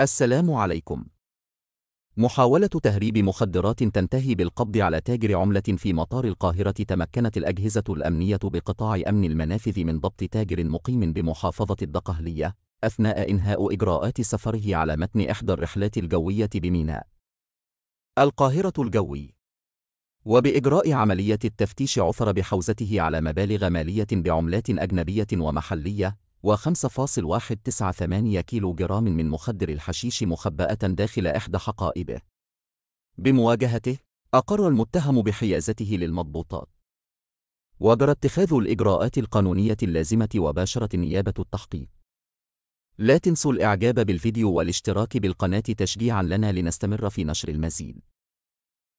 السلام عليكم. محاولة تهريب مخدرات تنتهي بالقبض على تاجر عملة في مطار القاهرة تمكنت الأجهزة الأمنية بقطاع أمن المنافذ من ضبط تاجر مقيم بمحافظة الدقهلية أثناء إنهاء إجراءات سفره على متن إحدى الرحلات الجوية بميناء القاهرة الجوي وبإجراء عملية التفتيش عثر بحوزته على مبالغ مالية بعملات أجنبية ومحلية و5.198 كيلو جرام من مخدر الحشيش مخبأة داخل إحدى حقائبه. بمواجهته، أقر المتهم بحيازته للمضبوطات. وجرى اتخاذ الإجراءات القانونية اللازمة وباشرت النيابة التحقيق. لا تنسوا الإعجاب بالفيديو والاشتراك بالقناة تشجيعا لنا لنستمر في نشر المزيد.